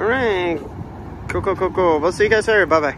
All right. Cool, cool, cool, cool. We'll see you guys later. Bye bye.